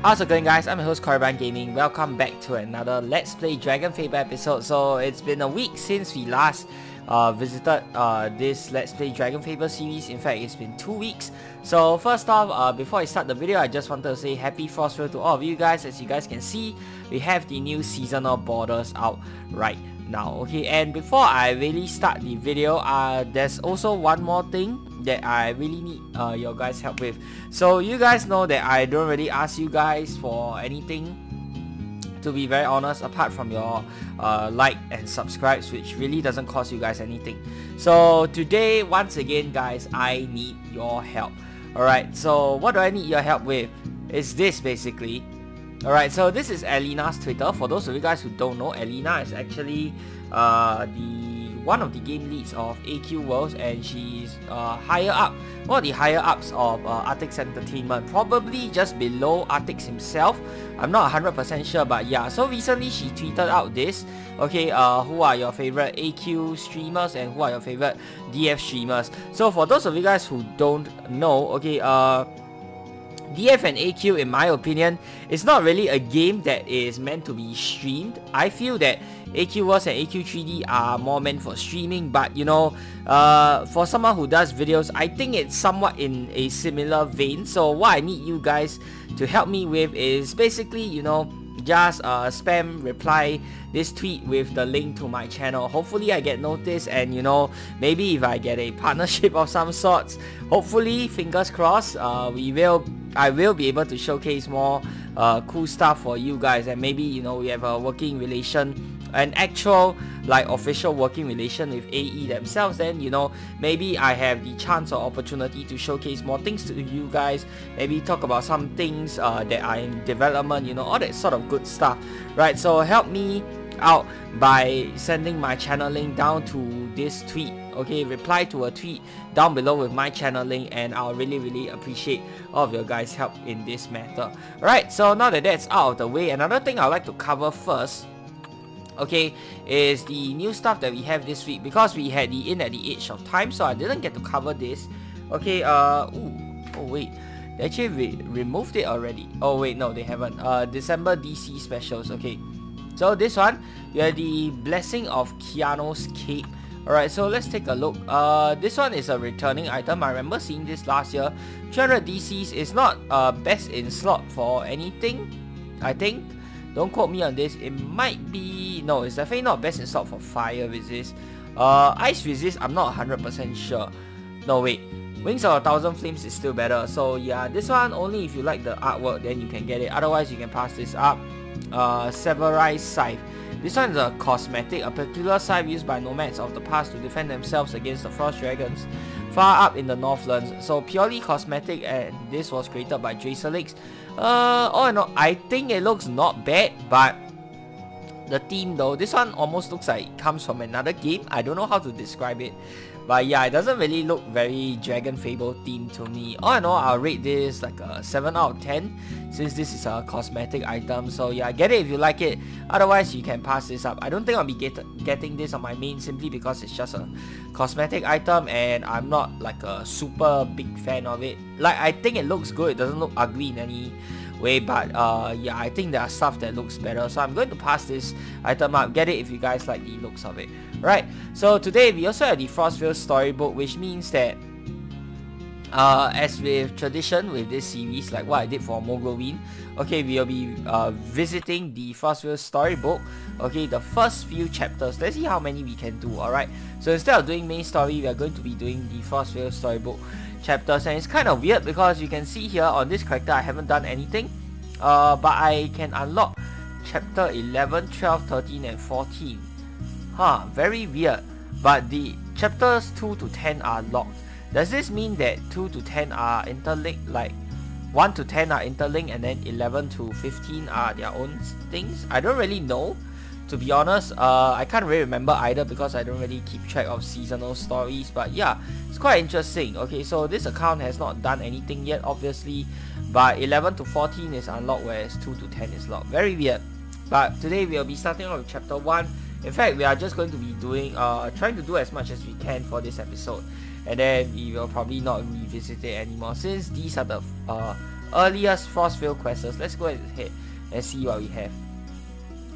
How's it going guys? I'm your host Korriban Gaming. Welcome back to another Let's Play Dragon Fable episode. So it's been a week since we last uh, visited uh, this Let's Play Dragon Fable series. In fact, it's been two weeks. So first off, uh, before I start the video, I just wanted to say happy Frostvale to all of you guys. As you guys can see, we have the new seasonal borders out right now. Okay, and before I really start the video, uh, there's also one more thing that I really need uh, your guys help with. So you guys know that I don't really ask you guys for anything to be very honest apart from your uh, like and subscribes which really doesn't cost you guys anything. So today once again guys I need your help. Alright so what do I need your help with? Is this basically. Alright so this is Alina's Twitter. For those of you guys who don't know Alina is actually uh, the one of the game leads of AQ Worlds and she's uh, higher up, one of the higher ups of uh, Artix Entertainment, probably just below Artix himself. I'm not 100% sure but yeah, so recently she tweeted out this, okay, uh, who are your favorite AQ streamers and who are your favorite DF streamers. So for those of you guys who don't know, okay, uh, DF and AQ in my opinion is not really a game that is meant to be streamed. I feel that AQ Worlds and AQ 3D are more meant for streaming but you know uh, for someone who does videos I think it's somewhat in a similar vein so what I need you guys to help me with is basically you know just uh, spam reply this tweet with the link to my channel. Hopefully I get noticed and you know maybe if I get a partnership of some sorts hopefully fingers crossed uh, we will I will be able to showcase more uh, cool stuff for you guys and maybe you know we have a working relation an actual like official working relation with AE themselves then you know maybe I have the chance or opportunity to showcase more things to you guys. Maybe talk about some things uh, that are in development you know all that sort of good stuff right? So help me out by sending my channel link down to this tweet okay? Reply to a tweet down below with my channel link and I'll really really appreciate all of your guys help in this matter. Right so now that that's out of the way another thing I'd like to cover first okay is the new stuff that we have this week because we had the in at the edge of time so I didn't get to cover this okay uh ooh, oh wait they actually re removed it already oh wait no they haven't uh December DC specials okay so this one you have the blessing of Kiano's cape Alright, so let's take a look. Uh, this one is a returning item. I remember seeing this last year. 300 DCs is not uh, best in slot for anything, I think. Don't quote me on this. It might be... No, it's definitely not best in stock for fire resist. Uh, ice resist, I'm not 100% sure. No, wait. Wings of a Thousand Flames is still better. So yeah, this one, only if you like the artwork, then you can get it. Otherwise, you can pass this up. Uh, Severized Scythe. This one is a cosmetic, a particular scythe used by nomads of the past to defend themselves against the frost dragons far up in the Northlands. So purely cosmetic and this was created by Dracelix. Uh, oh no, I think it looks not bad, but the theme though, this one almost looks like it comes from another game. I don't know how to describe it. But yeah, it doesn't really look very Dragon Fable themed to me. All in all, I'll rate this like a 7 out of 10 since this is a cosmetic item. So yeah, get it if you like it. Otherwise, you can pass this up. I don't think I'll be get getting this on my main simply because it's just a cosmetic item and I'm not like a super big fan of it. Like, I think it looks good. It doesn't look ugly in any way but uh yeah I think there are stuff that looks better. So I'm going to pass this item up. Get it if you guys like the looks of it. Right so today we also have the Frostvale storybook which means that uh, as with tradition with this series, like what I did for Morrowind, okay, we'll be uh, visiting the Frostvale storybook, okay, the first few chapters. Let's see how many we can do, alright? So instead of doing main story, we are going to be doing the Frostvale storybook chapters and it's kind of weird because you can see here on this character I haven't done anything uh, but I can unlock chapter 11, 12, 13 and 14 huh very weird but the chapters 2 to 10 are locked does this mean that 2 to 10 are interlinked like 1 to 10 are interlinked and then 11 to 15 are their own things I don't really know to be honest, uh, I can't really remember either because I don't really keep track of seasonal stories. But yeah, it's quite interesting. Okay, so this account has not done anything yet, obviously. But 11 to 14 is unlocked, whereas 2 to 10 is locked. Very weird. But today we'll be starting off with chapter 1. In fact, we are just going to be doing, uh, trying to do as much as we can for this episode. And then we will probably not revisit it anymore since these are the uh, earliest Frostvale quests. Let's go ahead and see what we have.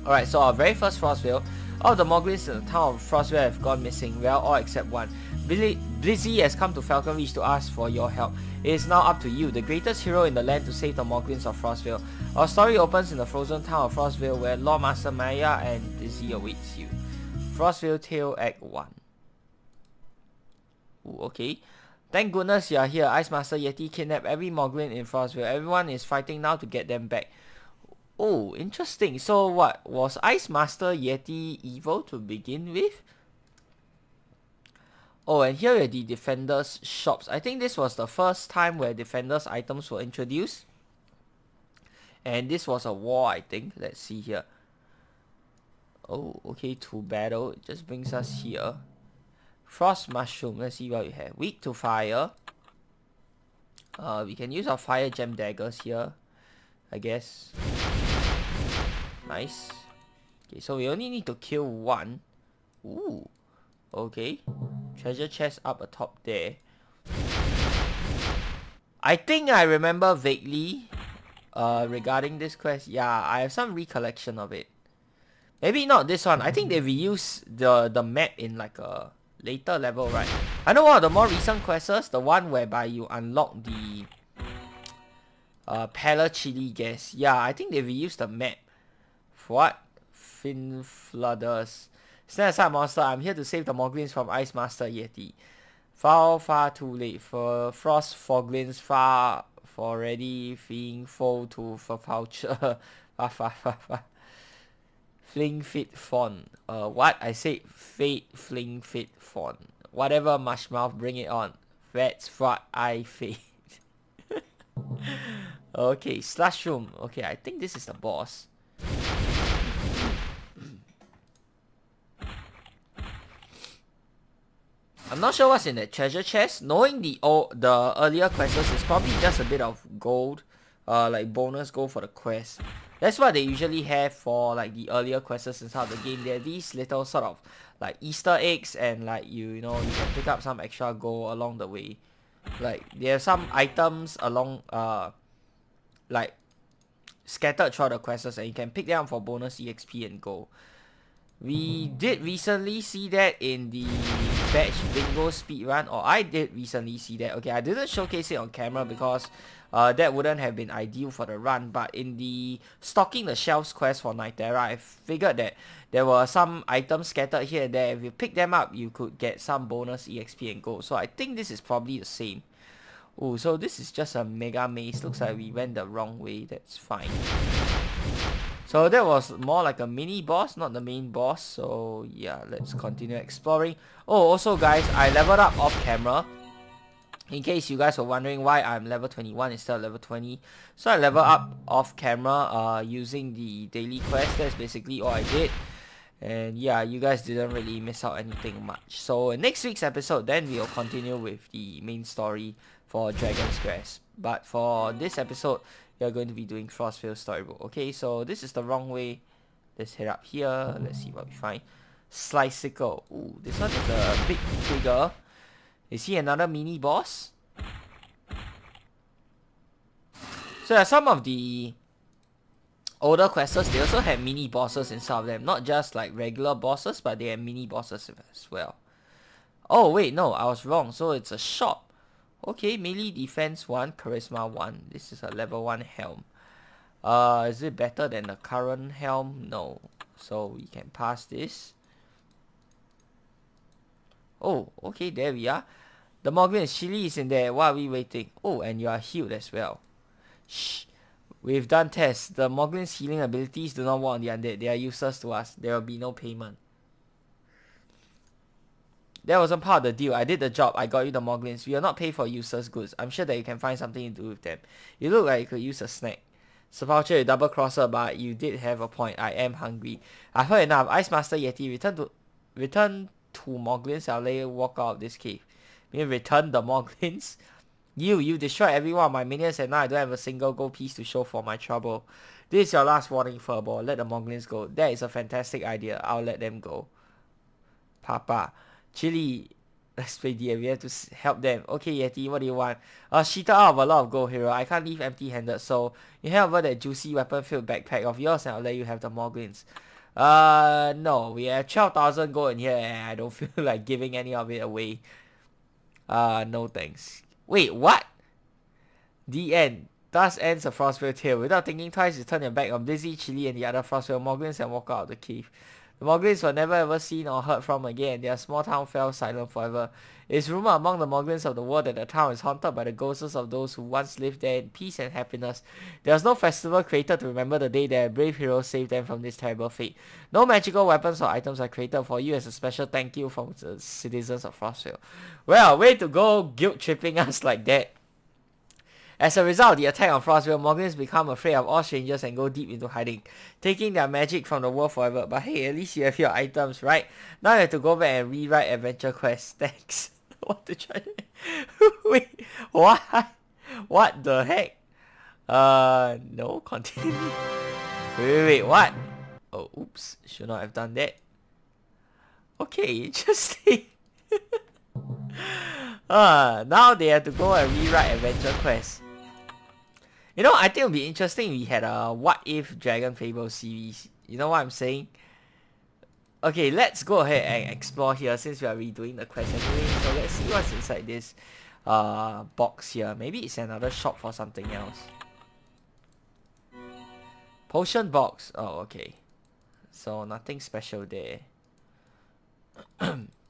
Alright, so our very first Frostvale, all the Moglins in the town of Frostvale have gone missing, well, all except one. Billy, Blizzy has come to Falconreach to ask for your help. It is now up to you, the greatest hero in the land to save the Moglins of Frostvale. Our story opens in the frozen town of Frostvale where Lordmaster Maya and Blizzy awaits you. Frostvale Tale Act 1 Okay. Thank goodness you are here. Ice Master Yeti kidnapped every Moglin in Frostvale. Everyone is fighting now to get them back. Oh, interesting. So what, was Ice Master Yeti evil to begin with? Oh, and here are the Defenders shops. I think this was the first time where Defenders items were introduced. And this was a war, I think. Let's see here. Oh, okay, to battle. It just brings us here. Frost Mushroom. Let's see what we have. Weak to fire. Uh, we can use our fire gem daggers here. I guess. Nice. Okay, so we only need to kill one. Ooh. Okay. Treasure chest up atop there. I think I remember vaguely uh, regarding this quest. Yeah, I have some recollection of it. Maybe not this one. I think they reuse the, the map in like a later level, right? I know one of the more recent quests, the one whereby you unlock the uh, Pala Chili gas. Yeah, I think they reused the map. What? Fin Flooders. Stand aside, monster. I'm here to save the Moglins from Ice Master Yeti. Far, far too late. For Frost Foglins, far for ready, being full to for voucher. far, far, far, far. Fling Fit Fawn. Uh, what? I said Fate Fling Fit Fawn. Whatever, Mushmouth, bring it on. That's what I fate. okay, Slush Room. Okay, I think this is the boss. I'm not sure what's in that treasure chest. Knowing the old, the earlier quests is probably just a bit of gold, uh, like bonus gold for the quest. That's what they usually have for like the earlier quests inside the game. They're these little sort of like Easter eggs and like you, you know, you can pick up some extra gold along the way. Like there are some items along, uh, like scattered throughout the quests and you can pick them up for bonus EXP and gold. We did recently see that in the batch bingo speedrun, or I did recently see that. Okay, I didn't showcase it on camera because uh, that wouldn't have been ideal for the run, but in the stocking the shelves quest for Nythera, I figured that there were some items scattered here and there. If you pick them up, you could get some bonus EXP and gold. So I think this is probably the same. Oh, so this is just a mega maze. Looks like we went the wrong way. That's fine. So that was more like a mini boss, not the main boss. So yeah, let's continue exploring. Oh, also guys, I leveled up off camera. In case you guys were wondering why I'm level 21 instead of level 20. So I level up off camera uh, using the daily quest. That's basically all I did. And yeah, you guys didn't really miss out anything much. So in next week's episode, then we'll continue with the main story for Dragon's Grasp. But for this episode, we are going to be doing Frostvale Storybook. Okay, so this is the wrong way. Let's head up here. Let's see what we find. Sliceable. Ooh, this one is a big figure. Is he another mini boss? So yeah, some of the older quests, they also have mini bosses inside of them. Not just like regular bosses, but they have mini bosses as well. Oh wait, no, I was wrong. So it's a shop. Okay, melee defense 1, charisma 1. This is a level 1 helm. Uh, is it better than the current helm? No. So we can pass this. Oh, okay, there we are. The Moglin Chili is in there. Why are we waiting? Oh, and you are healed as well. Shh. We've done tests. The Moglin's healing abilities do not work on the undead. They are useless to us. There will be no payment. That wasn't part of the deal. I did the job. I got you the Moglins. We are not paid for useless goods. I'm sure that you can find something to do with them. You look like you could use a snack. Sepulchure, you double crosser, but you did have a point. I am hungry. I've heard enough. Ice Master Yeti, return to return to Moglins. I'll let you walk out of this cave. Me return the Moglins. You, you destroyed every one of my minions and now I don't have a single gold piece to show for my trouble. This is your last warning, Furball. Let the Moglins go. That is a fantastic idea. I'll let them go. Papa. Chili, Let's play DM. We have to help them. Okay, Yeti, what do you want? Uh, cheated out of a lot of gold hero. I can't leave empty-handed, so you hand over that juicy weapon-filled backpack of yours and I'll let you have the Moglins. Uh, no, we have 12,000 gold in here and I don't feel like giving any of it away. Uh, no thanks. Wait, what? The end. Thus ends a Frostvale tale. Without thinking twice, you turn your back on Blizzy, Chili, and the other Frostvale Moglins and walk out of the cave. The Moglins were never ever seen or heard from again. Their small town fell silent forever. It is rumored among the Moglins of the world that the town is haunted by the ghosts of those who once lived there in peace and happiness. There was no festival created to remember the day a brave hero saved them from this terrible fate. No magical weapons or items are created for you as a special thank you from the citizens of Frostvale. Well, way to go guilt tripping us like that. As a result, the attack on Frostvale, Moglins become afraid of all strangers and go deep into hiding, taking their magic from the world forever. But hey, at least you have your items, right? Now you have to go back and rewrite Adventure Quest. Thanks. what to try? Wait, what? What the heck? Uh, no, continue. wait, wait, wait, what? Oh, oops, should not have done that. Okay, interesting. uh, now they have to go and rewrite Adventure Quest. You know, I think it would be interesting we had a what if Dragon Fable series. You know what I'm saying? Okay, let's go ahead and explore here since we are redoing the quest anyway. So let's see what's inside this uh, box here. Maybe it's another shop for something else. Potion box. Oh, okay. So nothing special there.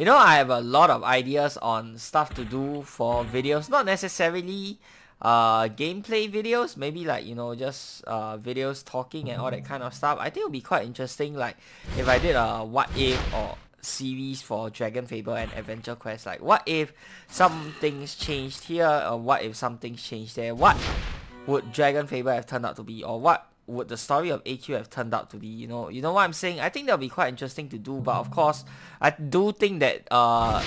You know, I have a lot of ideas on stuff to do for videos. Not necessarily uh, gameplay videos. Maybe like, you know, just uh, videos talking and all that kind of stuff. I think it would be quite interesting. Like, if I did a what if or series for Dragon Fable and Adventure Quest. Like, what if some things changed here? Or what if some things changed there? What would Dragon Fable have turned out to be? Or what would the story of AQ have turned out to be? You know, you know what I'm saying? I think that'll be quite interesting to do, but of course, I do think that uh,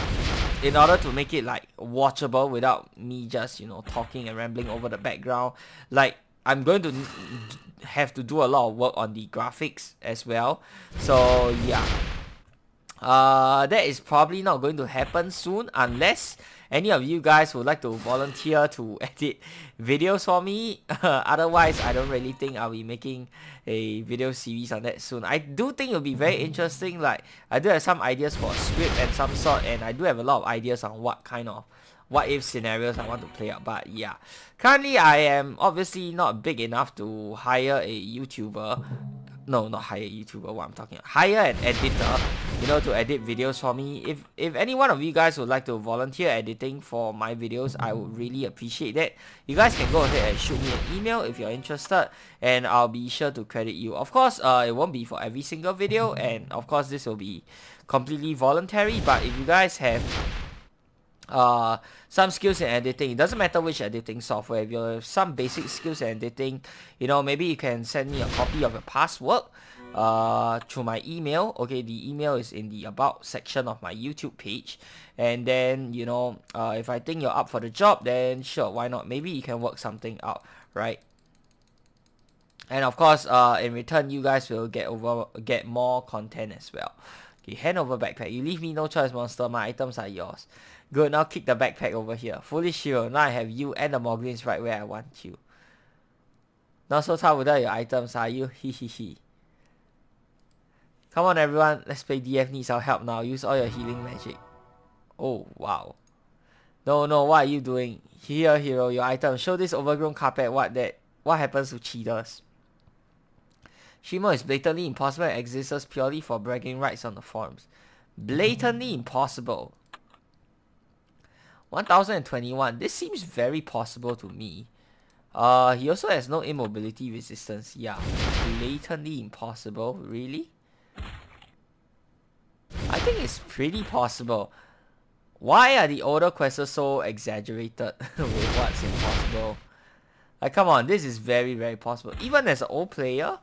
in order to make it like watchable without me just you know talking and rambling over the background, like I'm going to have to do a lot of work on the graphics as well. So yeah. Uh, that is probably not going to happen soon unless any of you guys would like to volunteer to edit videos for me. Otherwise, I don't really think I'll be making a video series on that soon. I do think it'll be very interesting. Like, I do have some ideas for a script and some sort, and I do have a lot of ideas on what kind of what if scenarios I want to play out. But yeah, currently I am obviously not big enough to hire a YouTuber no not hire YouTuber what I'm talking about. Hire an editor you know to edit videos for me. If if any one of you guys would like to volunteer editing for my videos I would really appreciate that. You guys can go ahead and shoot me an email if you're interested and I'll be sure to credit you. Of course uh, it won't be for every single video and of course this will be completely voluntary but if you guys have uh, some skills in editing. It doesn't matter which editing software. If you have some basic skills in editing, you know, maybe you can send me a copy of your past work uh, through my email. Okay, the email is in the about section of my YouTube page. And then, you know, uh, if I think you're up for the job, then sure, why not? Maybe you can work something out, right? And of course, uh, in return, you guys will get over get more content as well. Okay, hand over backpack. You leave me no choice, monster. My items are yours. Good, now kick the backpack over here. Foolish hero, now I have you and the Moglins right where I want you. Not so tough without your items, are you? Hee hee hee. Come on everyone, let's play DF needs our help now. Use all your healing magic. Oh, wow. No, no, what are you doing? Here, hero, your item. Show this overgrown carpet what that what happens to cheaters. Shimo is blatantly impossible and exists purely for bragging rights on the forums. Blatantly impossible. 1021. This seems very possible to me. Uh, he also has no immobility resistance. Yeah, blatantly impossible. Really? I think it's pretty possible. Why are the older quests so exaggerated with what's impossible? Like, come on, this is very, very possible. Even as an old player,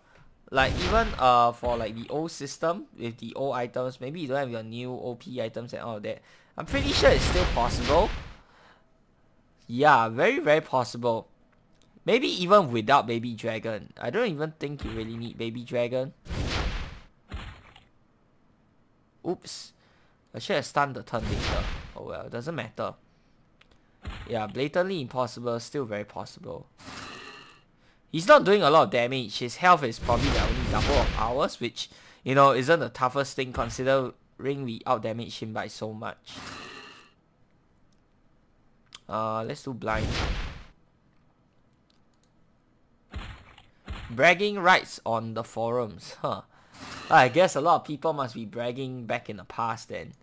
like even uh for like the old system with the old items, maybe you don't have your new OP items and all of that. I'm pretty sure it's still possible. Yeah, very very possible. Maybe even without Baby Dragon. I don't even think you really need Baby Dragon. Oops. I should have stunned the turn later. Oh well, doesn't matter. Yeah, blatantly impossible, still very possible. He's not doing a lot of damage. His health is probably the only double of ours, which, you know, isn't the toughest thing considering we outdamage him by so much. Uh, let's do blind. Bragging rights on the forums, huh? I guess a lot of people must be bragging back in the past then.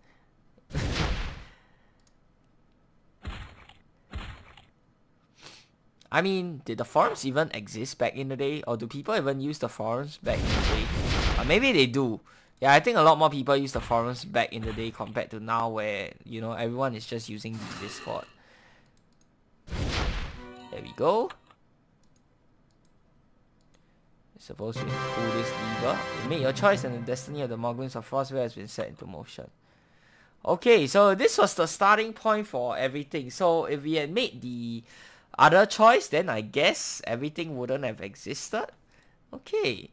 I mean, did the forums even exist back in the day? Or do people even use the forums back in the day? Maybe they do. Yeah, I think a lot more people use the forums back in the day compared to now where, you know, everyone is just using Discord. There we go. Suppose you pull this lever. You make your choice and the destiny of the Moglins of Frostvale has been set into motion. Okay, so this was the starting point for everything. So if we had made the other choice, then I guess everything wouldn't have existed. Okay.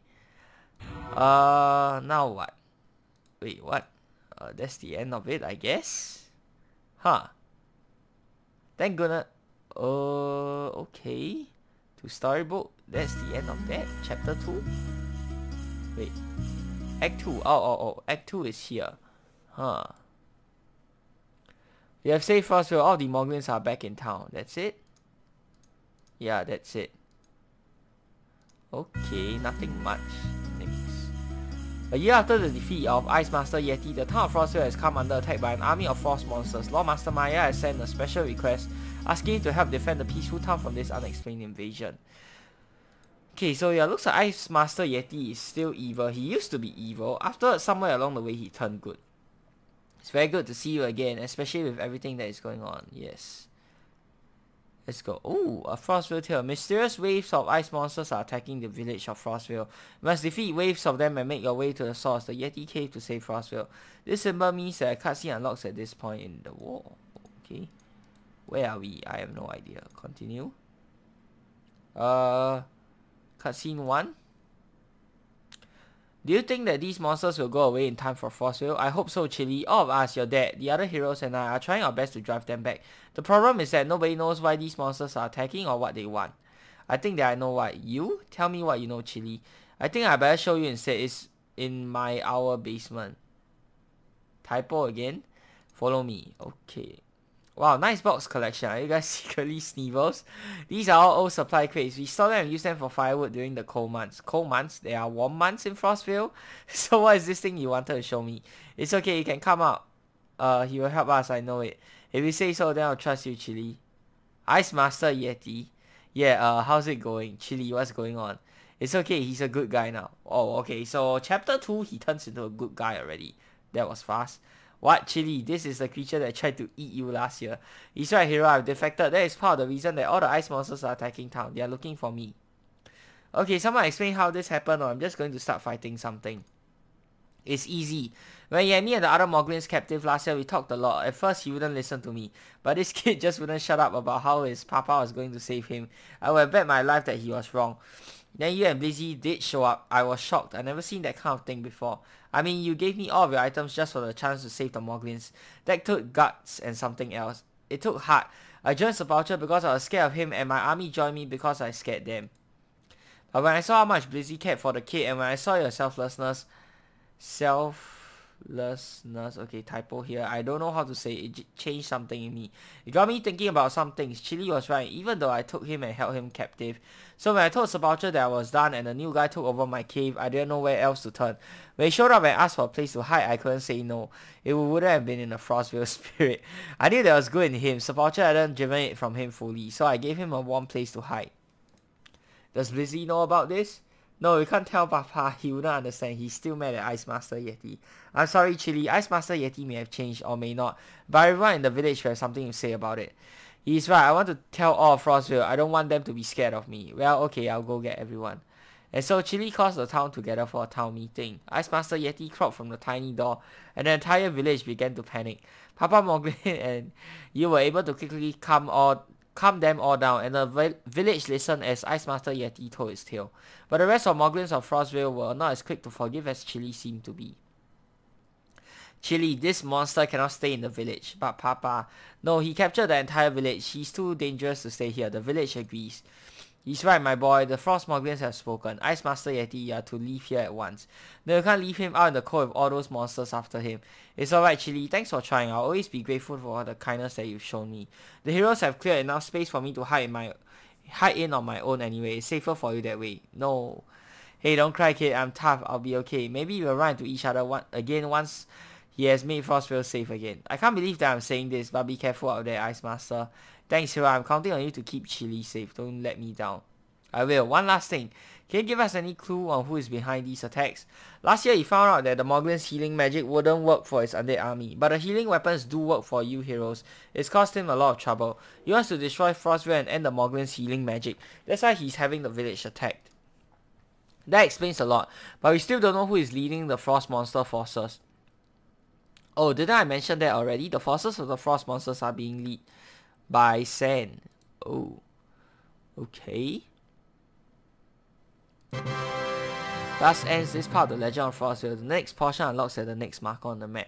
Uh, now what? Wait, what? Uh, that's the end of it, I guess. Huh. Thank goodness. Uh, okay. To storybook, that's the end of that. Chapter 2. Wait. Act 2. Oh, oh, oh. Act 2 is here. Huh. You have saved Frostvale. All the Moglins are back in town. That's it? Yeah, that's it. Okay, nothing much. Next. A year after the defeat of Ice Master Yeti, the town of Frostvale has come under attack by an army of frost monsters. Lord Master Maya has sent a special request asking to help defend the peaceful town from this unexplained invasion. Okay, so yeah, looks like Ice Master Yeti is still evil. He used to be evil. After somewhere along the way, he turned good. It's very good to see you again, especially with everything that is going on. Yes. Let's go. Oh, a Frostvale tale. Mysterious waves of ice monsters are attacking the village of Frostvale. You must defeat waves of them and make your way to the source, the Yeti Cave, to save Frostvale. This symbol means that a cutscene unlocks at this point in the war. Okay. Where are we? I have no idea. Continue. Uh, cutscene 1. Do you think that these monsters will go away in time for Frostvale? I hope so, Chili. All of us, your dad, the other heroes and I are trying our best to drive them back. The problem is that nobody knows why these monsters are attacking or what they want. I think that I know what. You? Tell me what you know, Chili. I think I better show you instead. It's in my our basement. Typo again? Follow me. Okay. Wow, nice box collection. Are you guys secretly Sneevils? These are all old supply crates. We store them and use them for firewood during the cold months. Cold months? They are warm months in Frostvale. so what is this thing you wanted to show me? It's okay, you can come out. Uh, he will help us, I know it. If you say so, then I'll trust you, Chili. Ice Master Yeti. Yeah, uh, how's it going? Chili, what's going on? It's okay, he's a good guy now. Oh, okay, so chapter 2, he turns into a good guy already. That was fast. What? Chili, this is the creature that tried to eat you last year. He's right, hero, I've defected. That is part of the reason that all the ice monsters are attacking town. They are looking for me. Okay, someone explain how this happened or I'm just going to start fighting something. It's easy. When me and the other Moglins captive last year, we talked a lot. At first, he wouldn't listen to me. But this kid just wouldn't shut up about how his papa was going to save him. I would bet my life that he was wrong. Then you and Blizzy did show up. I was shocked. I never seen that kind of thing before. I mean, you gave me all of your items just for the chance to save the Moglins. That took guts and something else. It took heart. I joined Sepulchure because I was scared of him and my army joined me because I scared them. But when I saw how much Blizzy cared for the kid and when I saw your selflessness, self Lessness. Okay, typo here. I don't know how to say it. it changed something in me. It got me thinking about some things. Chili was right, even though I took him and held him captive. So when I told Sepulchure that I was done and the new guy took over my cave, I didn't know where else to turn. When he showed up and asked for a place to hide, I couldn't say no. It wouldn't have been in the Frostvale spirit. I knew that was good in him. Sepulchure hadn't driven it from him fully, so I gave him a warm place to hide. Does Blizzy know about this? No, you can't tell Papa. He wouldn't understand. He's still mad at Ice Master Yeti. I'm sorry, Chili. Ice Master Yeti may have changed or may not, but everyone in the village has something to say about it. He's right. I want to tell all of Frostvale. I don't want them to be scared of me. Well, okay, I'll go get everyone. And so Chili calls the town together for a town meeting. Ice Master Yeti crawled from the tiny door, and the entire village began to panic. Papa Moglin and you were able to quickly calm all calm them all down, and the village listened as Ice Master Yeti told his tale. But the rest of Moglins of Frostvale were not as quick to forgive as Chili seemed to be. Chili, this monster cannot stay in the village. But Papa, no, he captured the entire village. He's too dangerous to stay here. The village agrees. He's right, my boy. The Frost Moglins have spoken. Ice Master Yeti, you are to leave here at once. No, you can't leave him out in the cold with all those monsters after him. It's alright, Chili. Thanks for trying. I'll always be grateful for all the kindness that you've shown me. The heroes have cleared enough space for me to hide in my hide in on my own anyway. It's safer for you that way. No. Hey, don't cry, kid. I'm tough. I'll be okay. Maybe we'll run into each other one again once he has made Frostvale safe again. I can't believe that I'm saying this, but be careful out there, Ice Master. Thanks, Hero. I'm counting on you to keep Chili safe. Don't let me down. I will. One last thing. Can you give us any clue on who is behind these attacks? Last year, he found out that the Moglin's healing magic wouldn't work for his undead army, but the healing weapons do work for you heroes. It's caused him a lot of trouble. He wants to destroy Frostvale and end the Moglin's healing magic. That's why he's having the village attacked. That explains a lot, but we still don't know who is leading the Frost Monster forces. Oh, didn't I mention that already? The forces of the Frost Monsters are being led by Xan. Oh. Okay. Thus ends this part of the Legend of Frostvale. The next portion unlocks at the next marker on the map.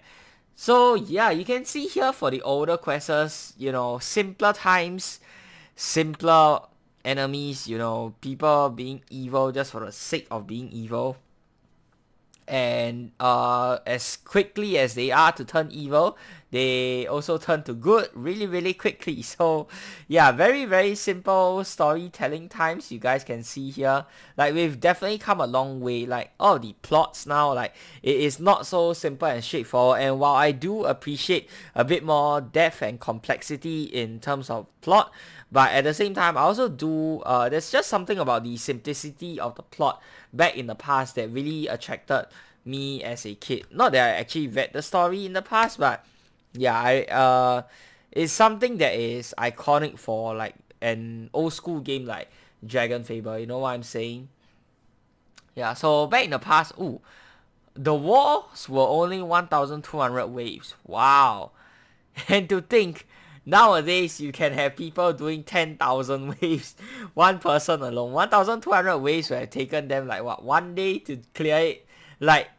So yeah, you can see here for the older quests, you know, simpler times, simpler enemies, you know, people being evil just for the sake of being evil and uh, as quickly as they are to turn evil, they also turn to good really really quickly. So yeah, very very simple storytelling times you guys can see here. Like we've definitely come a long way. Like all the plots now, like it is not so simple and straightforward. And while I do appreciate a bit more depth and complexity in terms of plot, but at the same time, I also do, uh, there's just something about the simplicity of the plot back in the past that really attracted me as a kid. Not that I actually read the story in the past, but yeah, I, uh, it's something that is iconic for like an old school game like Dragon Fable, you know what I'm saying? Yeah, so back in the past, ooh, the walls were only 1,200 waves. Wow. And to think, Nowadays, you can have people doing 10,000 waves, one person alone. 1,200 waves would have taken them like what, one day to clear it? Like,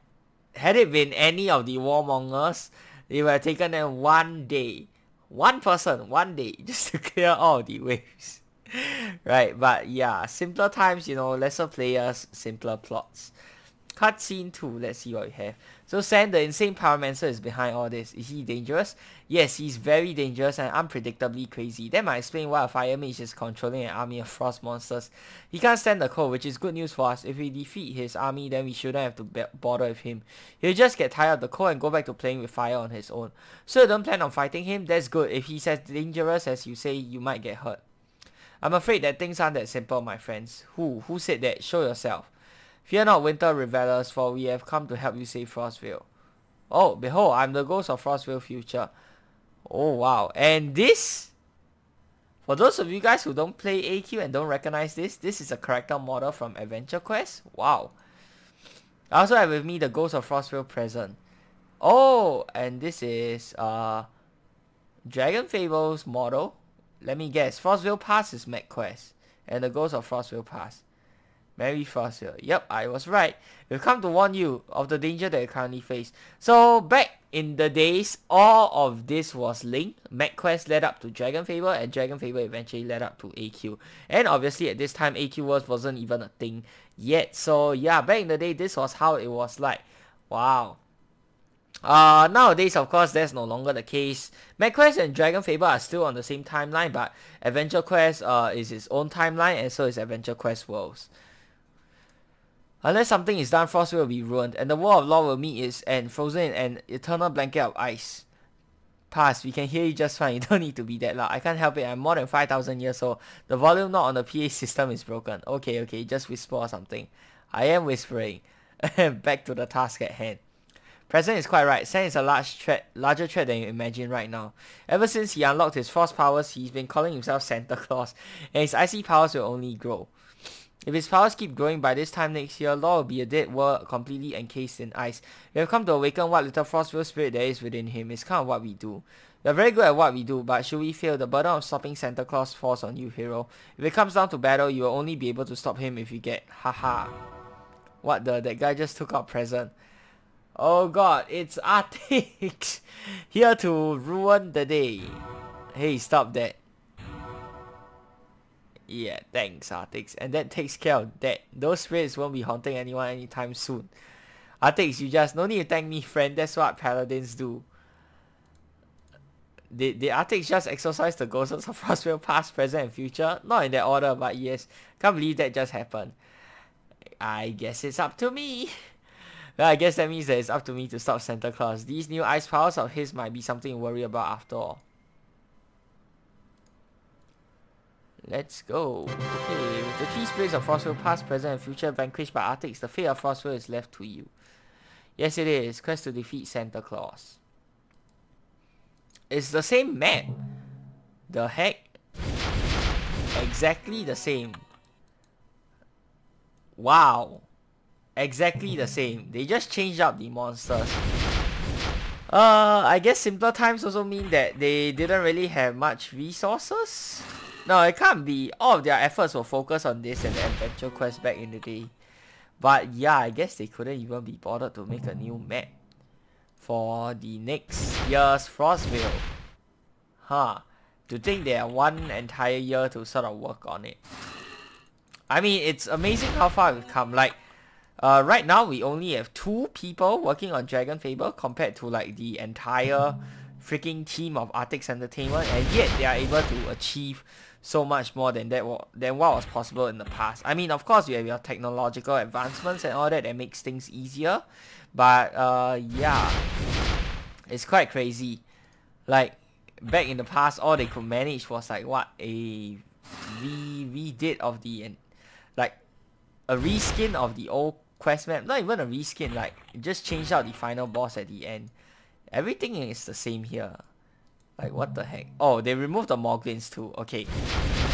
had it been any of the warmongers, it would have taken them one day. One person, one day, just to clear all the waves. right, but yeah, simpler times, you know, lesser players, simpler plots. Cutscene 2, let's see what we have. So Xan, the insane pyromancer is behind all this. Is he dangerous? Yes, he's very dangerous and unpredictably crazy. That might explain why a fire mage is controlling an army of frost monsters. He can't stand the cold, which is good news for us. If we defeat his army, then we shouldn't have to bother with him. He'll just get tired of the cold and go back to playing with fire on his own. So don't plan on fighting him? That's good. If he's as dangerous as you say, you might get hurt. I'm afraid that things aren't that simple, my friends. Who? Who said that? Show yourself. Fear not, winter revelers, for we have come to help you save Frostvale. Oh, behold, I'm the ghost of Frostvale Future. Oh, wow. And this, for those of you guys who don't play AQ and don't recognize this, this is a character model from Adventure Quest. Wow. I also have with me the Ghost of Frostvale Present. Oh, and this is uh, Dragon Fables model. Let me guess. Frostvale Pass is MechQuest. And the Ghost of Frostvale Pass. Mary Foster. Yep, I was right. We've come to warn you of the danger that you currently face. So back in the days, all of this was linked. MechQuest led up to Dragon Fable and Dragon Fable eventually led up to AQ. And obviously at this time AQ was, wasn't even a thing yet. So yeah, back in the day, this was how it was like. Wow. Uh, nowadays, of course, that's no longer the case. MechQuest and Dragon Fable are still on the same timeline, but Adventure Quest uh, is its own timeline, and so is Adventure Quest Worlds. Unless something is done, Frost will be ruined, and the Wall of Lore will meet its end, frozen in an eternal blanket of ice. Pass, we can hear you just fine, you don't need to be that loud. I can't help it, I'm more than 5,000 years old. The volume knob on the PA system is broken. Okay, okay, just whisper or something. I am whispering. Back to the task at hand. Present is quite right. Xan is a large threat, larger threat than you imagine right now. Ever since he unlocked his frost powers, he's been calling himself Santa Claus, and his icy powers will only grow. If his powers keep growing by this time next year, Lore will be a dead world completely encased in ice. We have come to awaken what little Frostvale spirit there is within him. It's kind of what we do. We are very good at what we do, but should we fail, the burden of stopping Santa Claus falls on you, hero. If it comes down to battle, you will only be able to stop him if you get haha. What the? That guy just took out present. Oh god, it's Artix here to ruin the day. Hey, stop that. Yeah, thanks ah, Artix. And that takes care of that. Those spirits won't be haunting anyone anytime soon. Ah, Artix, you just no need to thank me friend. That's what paladins do. Did, did Artix just exorcise the ghosts of Frostvale past, present, and future? Not in that order, but yes. Can't believe that just happened. I guess it's up to me. Well, I guess that means that it's up to me to stop Santa Claus. These new ice powers of his might be something to worry about after all. Let's go. Okay, with the three spirits of Frostvale past, present, and future vanquished by Artix, the fate of Frostvale is left to you. Yes, it is. Quest to defeat Santa Claus. It's the same map. The heck? Exactly the same. Wow. Exactly the same. They just changed up the monsters. Uh, I guess simpler times also mean that they didn't really have much resources. No, it can't be. All of their efforts were focused on this and the adventure quest back in the day. But yeah, I guess they couldn't even be bothered to make a new map for the next year's Frostvale. Huh. To think they have one entire year to sort of work on it. I mean, it's amazing how far we've come. Like, uh, right now we only have two people working on Dragon Fable compared to like the entire freaking team of Artix Entertainment and yet they are able to achieve so much more than that than what was possible in the past. I mean, of course, you have your technological advancements and all that that makes things easier, but uh, yeah, it's quite crazy. Like back in the past, all they could manage was like what a re redid of the like a reskin of the old quest map. Not even a reskin, like just changed out the final boss at the end. Everything is the same here. Like, what the heck? Oh, they removed the Moglins too. Okay.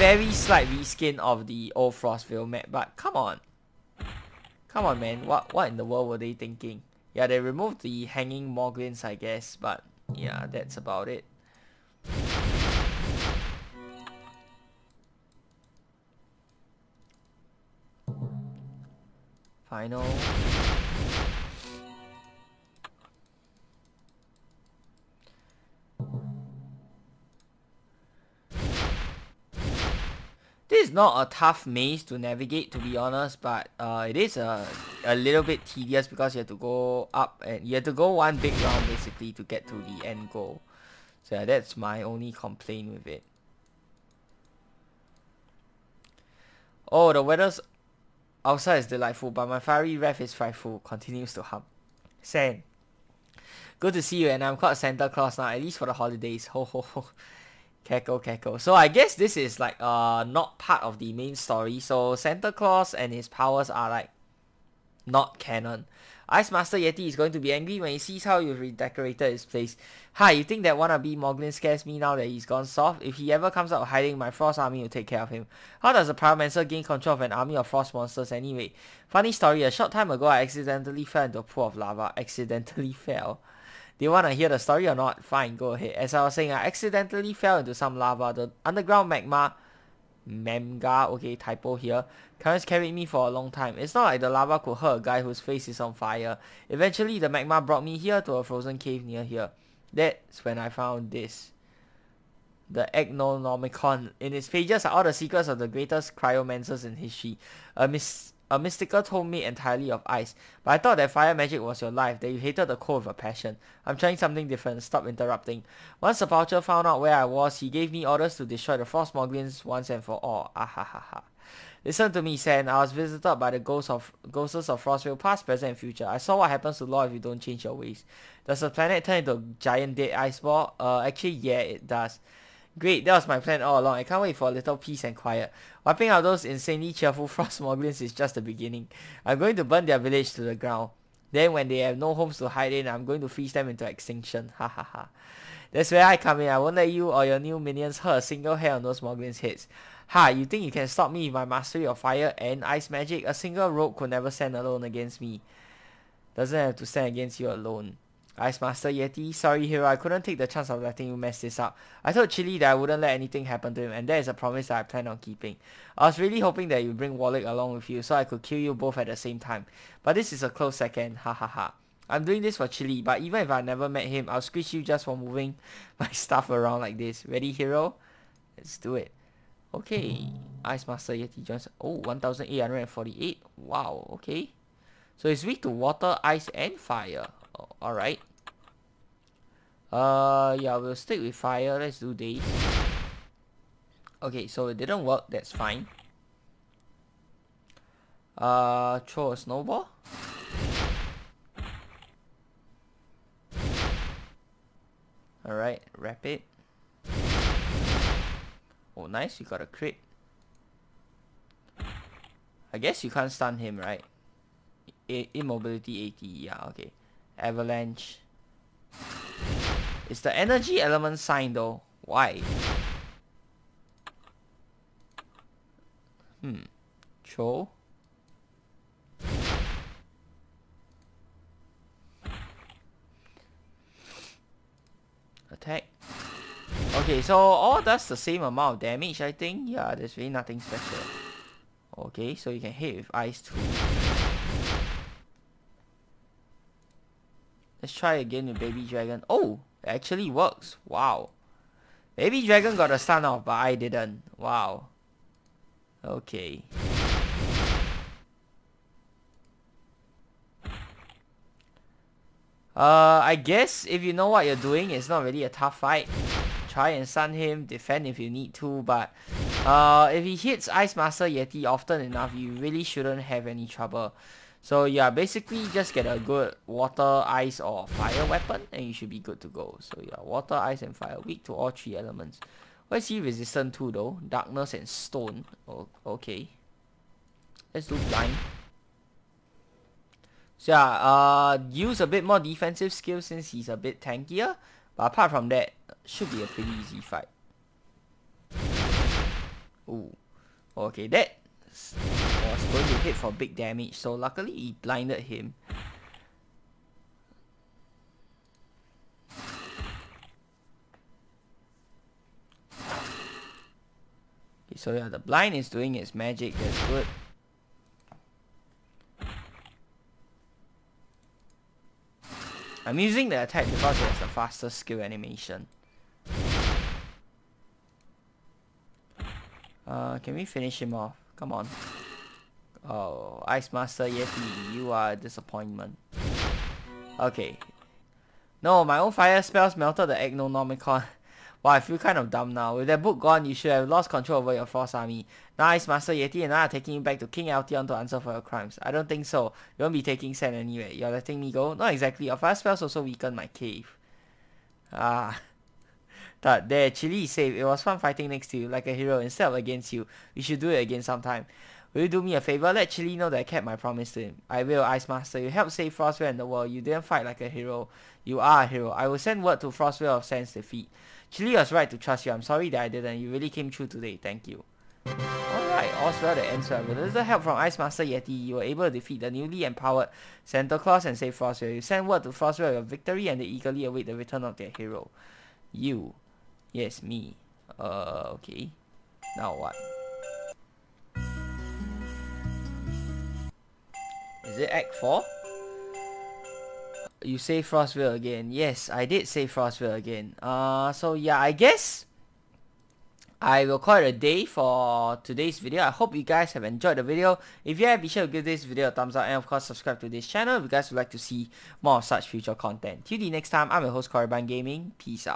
Very slight reskin of the old Frostvale map, but come on. Come on, man. What what in the world were they thinking? Yeah, they removed the hanging Moglins, I guess, but yeah, that's about it. Final. This is not a tough maze to navigate to be honest, but uh, it is a, a little bit tedious because you have to go up and you have to go one big round basically to get to the end goal. So that's my only complaint with it. Oh, the weather's outside is delightful, but my fiery wrath is frightful, continues to hum. Xan. Good to see you, and I'm called Santa Claus now, at least for the holidays. Ho ho ho. Cackle, cackle. So I guess this is like uh not part of the main story. So Santa Claus and his powers are like not canon. Ice Master Yeti is going to be angry when he sees how you've redecorated his place. Hi, you think that wannabe Moglin scares me now that he's gone soft? If he ever comes out hiding, my Frost army will take care of him. How does a Pyromancer gain control of an army of Frost monsters anyway? Funny story, a short time ago I accidentally fell into a pool of lava. Accidentally fell. Do you want to hear the story or not? Fine, go ahead. As I was saying, I accidentally fell into some lava. The underground magma, Memga, okay, typo here, currents carried me for a long time. It's not like the lava could hurt a guy whose face is on fire. Eventually, the magma brought me here to a frozen cave near here. That's when I found this. The Agnonomicon. In its pages are all the secrets of the greatest cryomancers in history. A mis a mystical told me entirely of ice, but I thought that fire magic was your life, that you hated the cold with a passion. I'm trying something different, stop interrupting. Once the vulture found out where I was, he gave me orders to destroy the frost moglins once and for all. Ah ha ha ha. Listen to me, Xan. I was visited by the ghosts of ghosts of Frostvale, past, present, and future. I saw what happens to Lore if you don't change your ways. Does the planet turn into a giant dead ice ball? Uh, actually, yeah, it does. Great, that was my plan all along. I can't wait for a little peace and quiet. Wiping out those insanely cheerful frost moglins is just the beginning. I'm going to burn their village to the ground. Then when they have no homes to hide in, I'm going to freeze them into extinction. Ha ha ha. That's where I come in. I won't let you or your new minions hurt a single hair on those moglins' heads. Ha, you think you can stop me with my mastery of fire and ice magic? A single rogue could never stand alone against me. Doesn't have to stand against you alone. Ice Master Yeti, sorry hero, I couldn't take the chance of letting you mess this up. I told Chili that I wouldn't let anything happen to him, and that is a promise that I plan on keeping. I was really hoping that you'd bring Warlic along with you so I could kill you both at the same time. But this is a close second, ha ha ha. I'm doing this for Chili, but even if I never met him, I'll squish you just for moving my stuff around like this. Ready, hero? Let's do it. Okay. Ice Master Yeti joins. Oh, 1848. Wow, okay. So it's weak to water, ice, and fire. Oh, Alright. Uh, yeah, we'll stick with fire. Let's do this. Okay, so it didn't work. That's fine. Uh, throw a snowball. Alright, wrap it. Oh, nice. You got a crit. I guess you can't stun him, right? I immobility 80. Yeah, okay. Avalanche. It's the energy element sign though. Why? Hmm. Cho. Attack. Okay, so all does the same amount of damage, I think. Yeah, there's really nothing special. Okay, so you can hit with ice too. Let's try again with Baby Dragon. Oh, it actually works. Wow. Baby Dragon got a stun off, but I didn't. Wow. Okay. Uh, I guess if you know what you're doing, it's not really a tough fight. Try and stun him, defend if you need to, but uh, if he hits Ice Master Yeti often enough, you really shouldn't have any trouble. So yeah, basically just get a good water, ice or fire weapon and you should be good to go. So yeah, water, ice and fire, weak to all three elements. What is he resistant to though? Darkness and stone. Oh, okay. Let's do blind. So yeah, uh, use a bit more defensive skill since he's a bit tankier. But apart from that, should be a pretty easy fight. Ooh. Okay, that was going to hit for big damage. So luckily he blinded him. Okay, so yeah, the blind is doing its magic. That's good. I'm using the attack because it has a faster skill animation. Uh, can we finish him off? Come on. Oh, Ice Master Yeti, you are a disappointment. Okay. No, my own fire spells melted the Agnonomicon. wow, I feel kind of dumb now. With that book gone, you should have lost control over your Frost army. Now Ice Master Yeti and I are taking you back to King Alteon to answer for your crimes. I don't think so. You won't be taking sand anyway. You're letting me go? Not exactly. Your fire spells also weakened my cave. Ah. But there, Chilly is safe. It was fun fighting next to you like a hero instead of against you. We should do it again sometime. Will you do me a favor? Let Chilly know that I kept my promise to him. I will, Ice Master. You helped save Frostvale and the world. You didn't fight like a hero. You are a hero. I will send word to Frostvale of Sand's defeat. Chilly was right to trust you. I'm sorry that I didn't. You really came true today. Thank you. Alright, all's well that ends well. With a little help from Ice Master Yeti, you were able to defeat the newly empowered Santa Claus and save Frostvale. You send word to Frostvale of your victory and they eagerly await the return of their hero. You. Yes, me. Uh, okay. Now what? Is it Act 4? You say Frostville again. Yes, I did say Frostville again. Uh, so yeah, I guess I will call it a day for today's video. I hope you guys have enjoyed the video. If you have, be sure to give this video a thumbs up and of course subscribe to this channel if you guys would like to see more of such future content. Till the next time, I'm your host Korriban Gaming. Peace out.